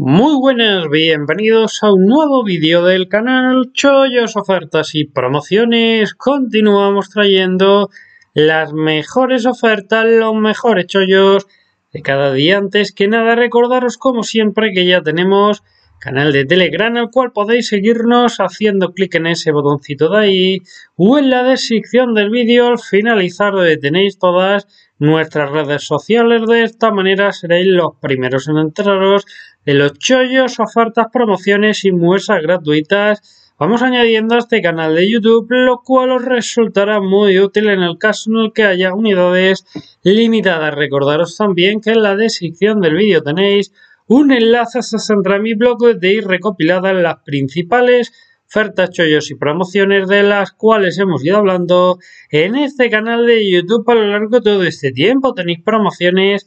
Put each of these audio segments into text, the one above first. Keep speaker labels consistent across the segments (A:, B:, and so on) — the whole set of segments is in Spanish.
A: Muy buenas, bienvenidos a un nuevo vídeo del canal Chollos, ofertas y promociones. Continuamos trayendo las mejores ofertas, los mejores chollos de cada día. Antes que nada, recordaros como siempre que ya tenemos canal de Telegram al cual podéis seguirnos haciendo clic en ese botoncito de ahí o en la descripción del vídeo al finalizar donde tenéis todas nuestras redes sociales. De esta manera seréis los primeros en enteraros de los chollos, ofertas, promociones y muestras gratuitas vamos añadiendo a este canal de YouTube, lo cual os resultará muy útil en el caso en el que haya unidades limitadas. Recordaros también que en la descripción del vídeo tenéis un enlace a mi blog de ir recopiladas las principales ofertas, chollos y promociones de las cuales hemos ido hablando en este canal de YouTube a lo largo de todo este tiempo. Tenéis promociones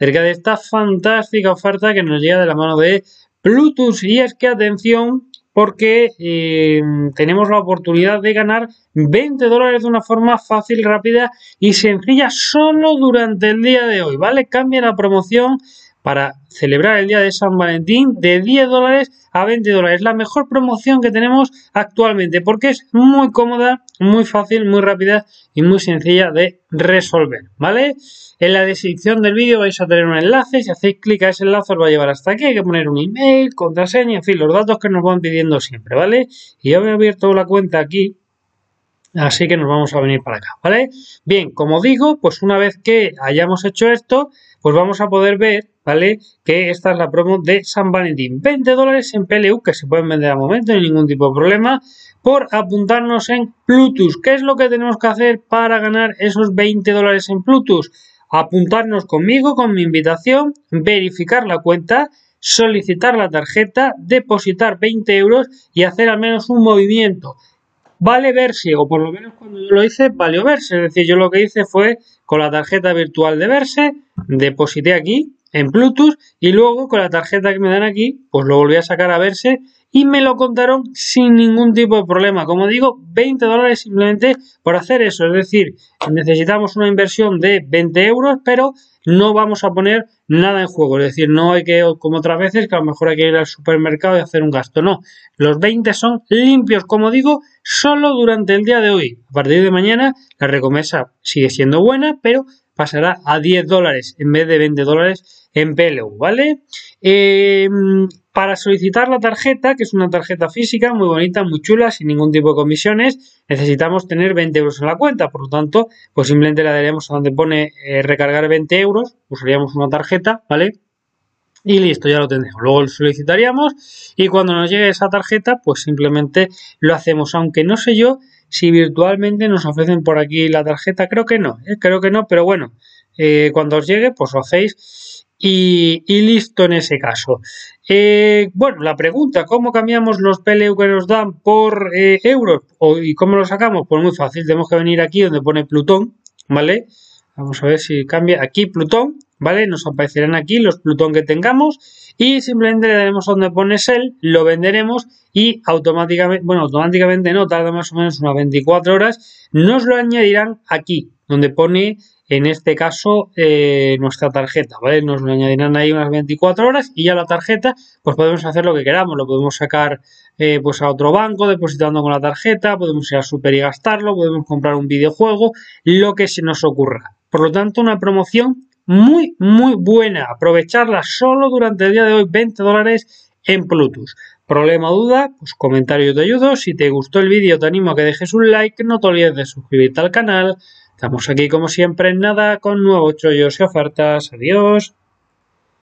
A: acerca de esta fantástica oferta que nos llega de la mano de Bluetooth. Y es que atención, porque eh, tenemos la oportunidad de ganar 20 dólares de una forma fácil, rápida y sencilla solo durante el día de hoy, ¿vale? Cambia la promoción para celebrar el día de San Valentín de 10 dólares a 20 dólares. La mejor promoción que tenemos actualmente porque es muy cómoda, muy fácil, muy rápida y muy sencilla de resolver, ¿vale? En la descripción del vídeo vais a tener un enlace, si hacéis clic a ese enlace os va a llevar hasta aquí, hay que poner un email, contraseña, en fin, los datos que nos van pidiendo siempre, ¿vale? Y ya he abierto la cuenta aquí, así que nos vamos a venir para acá, ¿vale? Bien, como digo, pues una vez que hayamos hecho esto, pues vamos a poder ver ¿vale? Que esta es la promo de San Valentín. 20 dólares en PLU que se pueden vender al momento, sin ningún tipo de problema, por apuntarnos en Bluetooth. ¿Qué es lo que tenemos que hacer para ganar esos 20 dólares en Bluetooth? Apuntarnos conmigo, con mi invitación, verificar la cuenta, solicitar la tarjeta, depositar 20 euros y hacer al menos un movimiento. Vale verse, o por lo menos cuando yo lo hice, valió verse. Es decir, yo lo que hice fue con la tarjeta virtual de verse, deposité aquí, en Bluetooth y luego con la tarjeta que me dan aquí, pues lo volví a sacar a verse y me lo contaron sin ningún tipo de problema. Como digo, 20 dólares simplemente por hacer eso. Es decir, necesitamos una inversión de 20 euros, pero no vamos a poner nada en juego. Es decir, no hay que, como otras veces, que a lo mejor hay que ir al supermercado y hacer un gasto. No, los 20 son limpios, como digo, solo durante el día de hoy. A partir de mañana la recompensa sigue siendo buena, pero pasará a 10 dólares en vez de 20 dólares en PLU, ¿vale? Em, para solicitar la tarjeta, que es una tarjeta física muy bonita, muy chula, sin ningún tipo de comisiones, necesitamos tener 20 euros en la cuenta. Por lo tanto, pues simplemente le daremos a donde pone eh, recargar 20 euros, usaríamos una tarjeta, ¿vale? Y listo, ya lo tendremos. Luego lo solicitaríamos y cuando nos llegue esa tarjeta, pues simplemente lo hacemos. Aunque no sé yo si virtualmente nos ofrecen por aquí la tarjeta, creo que no, ¿eh? creo que no, pero bueno, eh, cuando os llegue, pues lo hacéis y, listo en ese caso. Eh, bueno, la pregunta, ¿cómo cambiamos los PLU que nos dan por eh, euros? ¿Y cómo lo sacamos? Pues muy fácil, tenemos que venir aquí donde pone Plutón, ¿vale? Vamos a ver si cambia aquí Plutón, ¿vale? Nos aparecerán aquí los Plutón que tengamos y simplemente le daremos donde pone Sell, lo venderemos y automáticamente, bueno, automáticamente no, tarda más o menos unas 24 horas, nos lo añadirán aquí, donde pone en este caso eh, nuestra tarjeta, ¿vale? Nos lo añadirán ahí unas 24 horas y ya la tarjeta, pues podemos hacer lo que queramos, lo podemos sacar eh, pues a otro banco depositando con la tarjeta, podemos ir a super y gastarlo, podemos comprar un videojuego, lo que se nos ocurra. Por lo tanto, una promoción muy, muy buena. Aprovecharla solo durante el día de hoy, 20 dólares en Bluetooth. Problema o duda, pues comentario te ayudo. Si te gustó el vídeo, te animo a que dejes un like. No te olvides de suscribirte al canal Estamos aquí como siempre en nada con nuevos chollos y ofertas. Adiós.